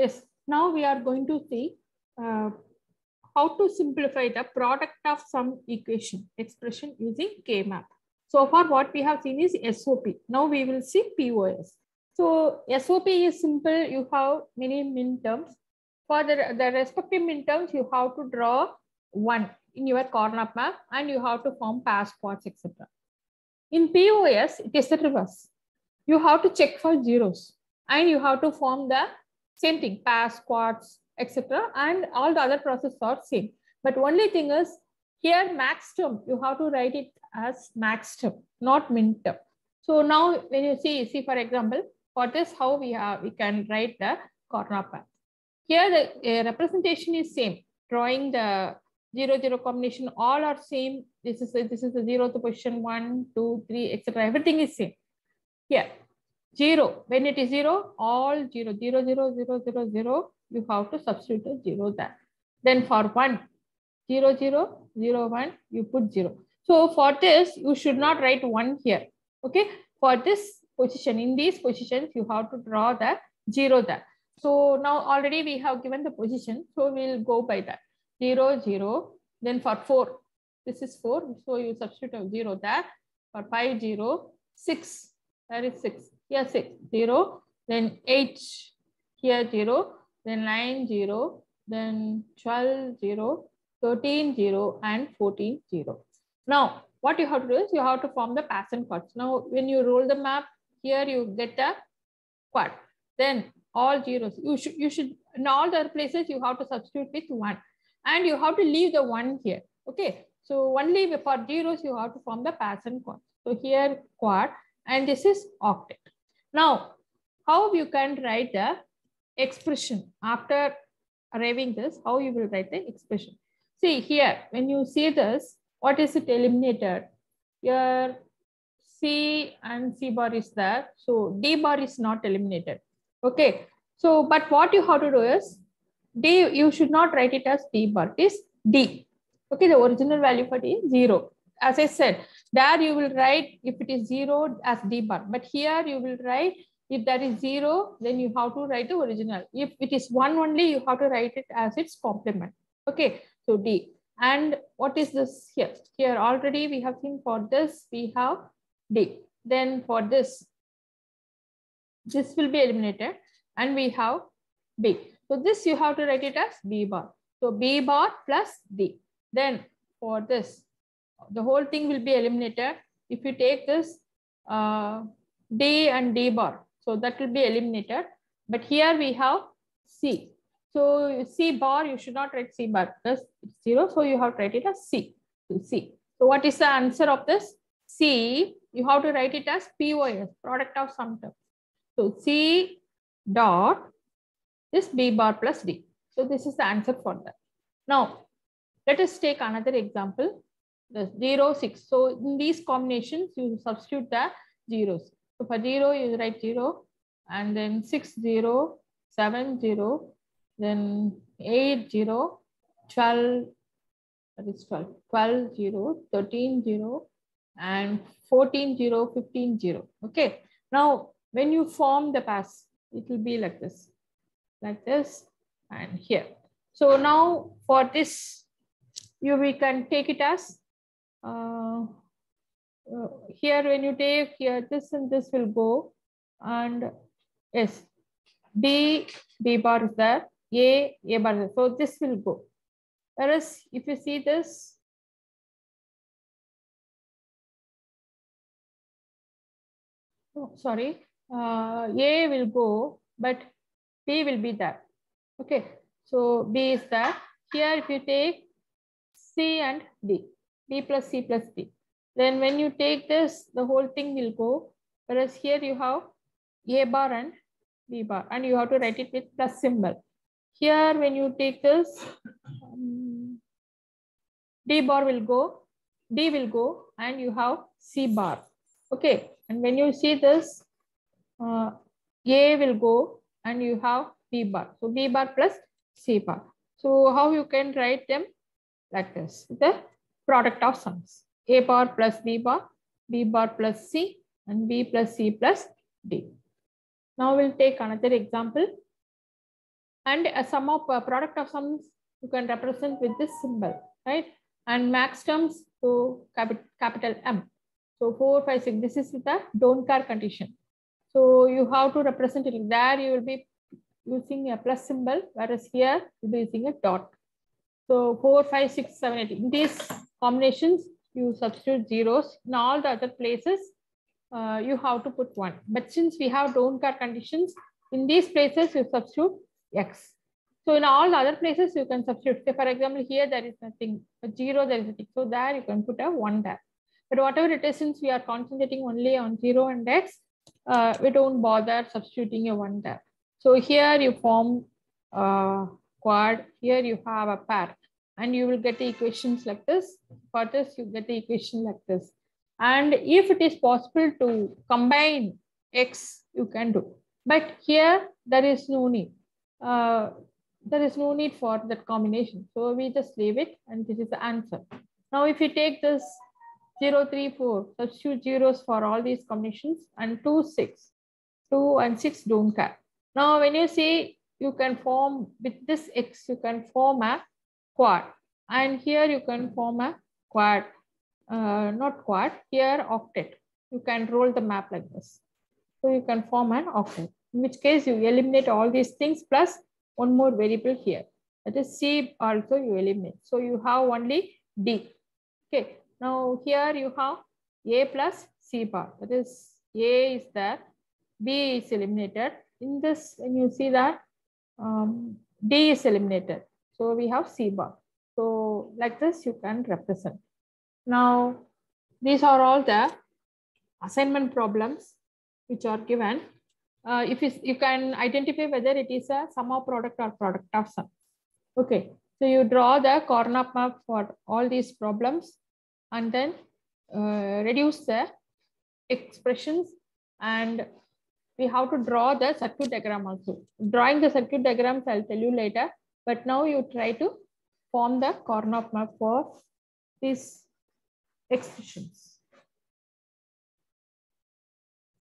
Yes, now we are going to see uh, how to simplify the product of sum equation expression using K-map. So far what we have seen is SOP. Now we will see POS. So SOP is simple. You have many min terms. For the, the respective min terms, you have to draw one in your Karnaugh map and you have to form pairs quads, etc. In POS, it is the reverse. You have to check for zeros and you have to form the same thing, pairs, quads, etc. And all the other processes are same. But only thing is here max term, you have to write it as max term, not min term. So now when you see, see for example, for this, how we have, we can write the corner path. Here the uh, representation is same, drawing the zero, zero combination, all are same. This is, this is the zero to position, one, two, three, etc. Everything is same. Here, zero, when it is zero, all zero, zero, zero, zero, zero, zero, you have to substitute a zero there. Then for one, zero, zero, zero, one, you put zero. So for this, you should not write one here. Okay, for this position, in these positions, you have to draw the zero there. So now already we have given the position, so we'll go by that. Zero, zero, then for four, this is four, so you substitute a zero there. For five, zero, six, that is six, here six, zero, then eight, here zero, then 9, 0, then 12, 0, 13, 0, and 14, 0. Now, what you have to do is you have to form the pairs and quads. Now, when you roll the map, here you get a quad. Then all zeros, you should, you should, in all the other places, you have to substitute with 1. And you have to leave the 1 here. Okay. So, only for zeros, you have to form the pairs and quad. So, here quad, and this is octet. Now, how you can write the expression after arriving this, how you will write the expression. See here, when you see this, what is it eliminated? Here C and C bar is there. So D bar is not eliminated. Okay. So, but what you have to do is D, you should not write it as D bar, it is D. Okay, the original value for D is zero. As I said, there you will write if it is zero as D bar, but here you will write if that is zero, then you have to write the original. If it is one only, you have to write it as its complement. Okay, so D. And what is this here? Here already we have seen for this, we have D. Then for this, this will be eliminated and we have B. So this you have to write it as B bar. So B bar plus D. Then for this, the whole thing will be eliminated. If you take this uh, D and D bar, so that will be eliminated. But here we have C. So C bar, you should not write C bar it's zero. So you have to write it as C to C. So what is the answer of this? C, you have to write it as POS, product of sum term. So C dot is B bar plus D. So this is the answer for that. Now, let us take another example, 0, 6. So in these combinations, you substitute the zeros. So for 0, you write 0 and then 6, 0, 7, 0, then 8, 0, 12, that is 12, 12, 0, 13, 0, and 14, 0, 15, 0. Okay. Now, when you form the pairs, it will be like this, like this, and here. So now for this, you we can take it as uh, uh, here when you take here this and this will go and yes b b bar is there. A a bar is there. so this will go. Whereas if you see this oh, sorry uh, a will go but b will be there. Okay so b is there. Here if you take c and d b plus c plus d then when you take this, the whole thing will go. Whereas here you have A bar and B bar, and you have to write it with plus symbol. Here, when you take this, um, D bar will go, D will go, and you have C bar. Okay, and when you see this, uh, A will go, and you have B bar. So B bar plus C bar. So how you can write them like this, the product of sums. A bar plus B bar, B bar plus C, and B plus C plus D. Now we'll take another example. And a sum of uh, product of sums you can represent with this symbol, right? And max terms to capital, capital M. So 4, 5, 6, this is the don't care condition. So you have to represent it. There you will be using a plus symbol, whereas here you'll be using a dot. So 4, 5, 6, 7, 8. In these combinations, you substitute zeros. In all the other places, uh, you have to put 1. But since we have don't care conditions, in these places, you substitute x. So in all the other places, you can substitute. Say, for example, here there is nothing, a 0, there is tick. So there you can put a 1 there. But whatever it is, since we are concentrating only on 0 and x, uh, we don't bother substituting a 1 there. So here you form a quad, here you have a pair and you will get the equations like this. For this, you get the equation like this. And if it is possible to combine x, you can do. But here, there is no need. Uh, there is no need for that combination. So we just leave it and this is the answer. Now, if you take this 0, 3, 4, substitute zeros for all these combinations and 2, 6. 2 and 6 don't care. Now, when you say you can form with this x, you can form a quad. And here you can form a quad, uh, not quad, here octet. You can roll the map like this. So you can form an octet, in which case you eliminate all these things plus one more variable here. That is C also you eliminate. So you have only D. Okay. Now here you have A plus C bar. That is A is there, B is eliminated, in this, when you see that um, D is eliminated. So we have C bar. So like this, you can represent. Now, these are all the assignment problems which are given. Uh, if you can identify whether it is a sum of product or product of sum. Okay, so you draw the Karnaugh map for all these problems and then uh, reduce the expressions and we have to draw the circuit diagram also. Drawing the circuit diagrams, I'll tell you later. But now you try to form the Karnaugh map for these expressions.